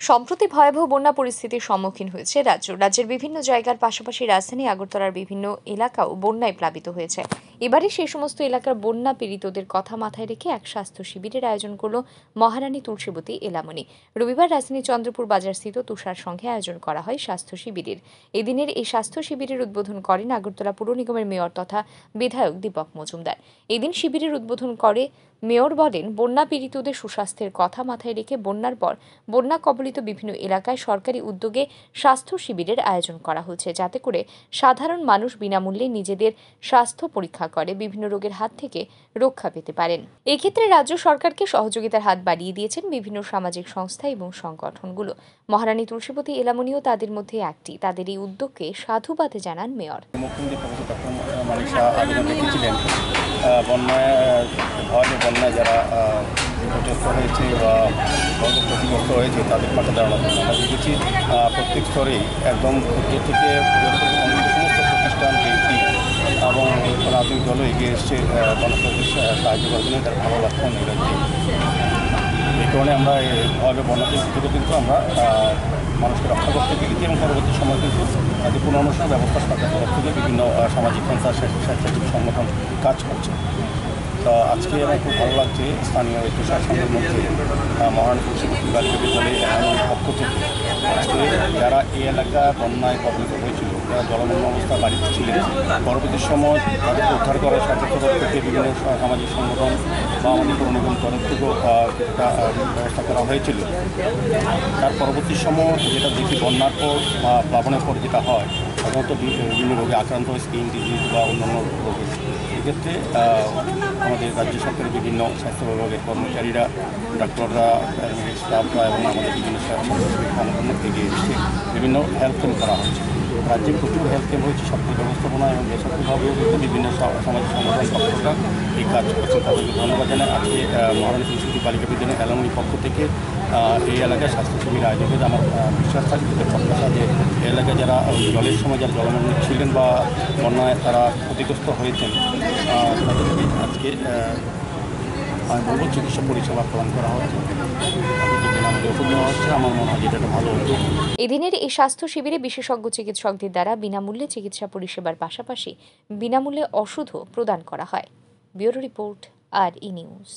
সম্প্রতি ভয়াবহ বন্যা পরিস্থিতির সম্মুখীন হয়েছে রাজ্য। রাজ্যের বিভিন্ন জায়গার পাশাপাশি রাজধানী আগরতলার বিভিন্ন এলাকাও বন্যায় প্লাবিত হয়েছে। এবারে সেই সমস্ত এলাকার বন্যা পীড়িতদের কথা মাথায় রেখে এক স্বাস্থ্য শিবিরের আয়োজন করল মহারানী তুলসীবতী এলামনি রবিবার রাজধানী চন্দ্রপুর বাজারস্থিত তুষার সঙ্গে আয়োজন করা হয় স্বাস্থ্য শিবিরের। এদিনের এই স্বাস্থ্য শিবিরের উদ্বোধন করেন আগরতলা পুর নিগমের মেয়র তথা বিধায়ক দীপক মজুমদার। এদিন শিবিরের উদ্বোধন করে মেয়র বলেন, বন্যা পীড়িতদের সুস্বাস্থ্যের কথা মাথায় রেখে বন্যার পর বন্যা কবলিত বিভিন্ন এলাকায় সরকারি উদ্যোগে স্বাস্থ্য শিবিরের আয়োজন করা হচ্ছে। যাতে করে সাধারণ মানুষ বিনামূল্যে নিজেদের স্বাস্থ্য পরীক্ষা করে বিভিন্ন রোগের হাত থেকে রক্ষা পেতে পারেন। এক্ষেত্রে রাজ্য সরকারকে সহযোগিতার হাত বাড়িয়ে দিয়েছেন বিভিন্ন সামাজিক সংস্থা এবং সংগঠনগুলো। মহারানী তুলসীপতি এলামনিও তাদের মধ্যে একটি। তাদের এই উদ্যোগকে সাধুবাদ জানান মেয়র। হয়েছে বা ক্ষতিগ্রস্ত হয়েছে, তাদের পাশে দাঁড়ানোর দেখেছি প্রত্যেক স্তরেই একদম ক্ষুদ্র থেকে সমস্ত প্রতিষ্ঠান, ব্যক্তি এবং রাজনৈতিক দলও এগিয়ে এসছে গণতন্ত্রের সাহায্য করার জন্য তার ভালো লক্ষণ এই কারণে আমরা এই ভয়াবহ বন্যা থেকে কিন্তু আমরা মানুষকে রক্ষা করতে পেরেছি এবং পরবর্তী সময় কিন্তু তাদের পুনর্বাসনের ব্যবস্থা সরকার তরফ থেকে বিভিন্ন সামাজিক সংস্থা স্বেচ্ছাসেবী সংগঠন কাজ করছে। তো আজকে আমার খুব ভালো লাগছে স্থানীয় সংঘের মধ্যে আহ, মহারানী তুলসীপতি বালিকা এমন পক্ষ থেকে। আজকে যারা এই এলাকা বন্যায় কবলিত হয়েছিল জলমগ্ন অবস্থা বাড়িতে ছিলেন। পরবর্তী সময় তাদেরকে উদ্ধার করার তরফ থেকে বিভিন্ন সামাজিক সংগঠন বা আমাদের পুর নিগম তরফ থেকেও ব্যবস্থা করা হয়েছিল। তার পরবর্তী সময় যেটা দেখি বন্যার পর বা প্লাবনের পর যেটা হয়, সাধারণত বিভিন্ন রোগে আক্রান্ত হয়, স্কিন ডিজিজ বা অন্যান্য রোগে। এক্ষেত্রে আমাদের রাজ্য সরকারের বিভিন্ন স্বাস্থ্য বিভাগের কর্মচারীরা, ডাক্তাররা স্টাফরা এবং আমাদের বিভিন্ন সংগঠন থেকে এসে বিভিন্ন ক্যাম্প করা হচ্ছে। রাজ্যে প্রচুর হেলথ ক্যাম্প হয়েছে সরকারি ব্যবস্থাপনা এবং বেসরকারিভাবেও কিন্তু বিভিন্ন সা- সামাজিক সংগঠন পক্ষরা এই কাজ করছেন। তাদেরকে ধন্যবাদ জানাই। আজকে মহারানী তুলসী বালিকা বিদ্যালয় এলামনি পক্ষ থেকে এই এলাকায় স্বাস্থ্য শিবির আয়োজন করেছে আমার বিশ্বাস থাকবে প্রত্যাশা যে এই এলাকায় যারা জলের সময় যারা জলমগ্ন ছিলেন বা বন্যায় তারা ক্ষতিগ্রস্ত হয়েছেন তাদেরকে আজকে আমি বলব চিকিৎসা পরিষেবা প্রদান করা হচ্ছে। এদিনের এই স্বাস্থ্য শিবিরে বিশেষজ্ঞ চিকিৎসকদের দ্বারা বিনামূল্যে চিকিৎসা পরিষেবার পাশাপাশি বিনামূল্যে ওষুধও প্রদান করা হয়। ব্যুরো রিপোর্ট, আর ই নিউজ।